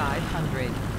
500.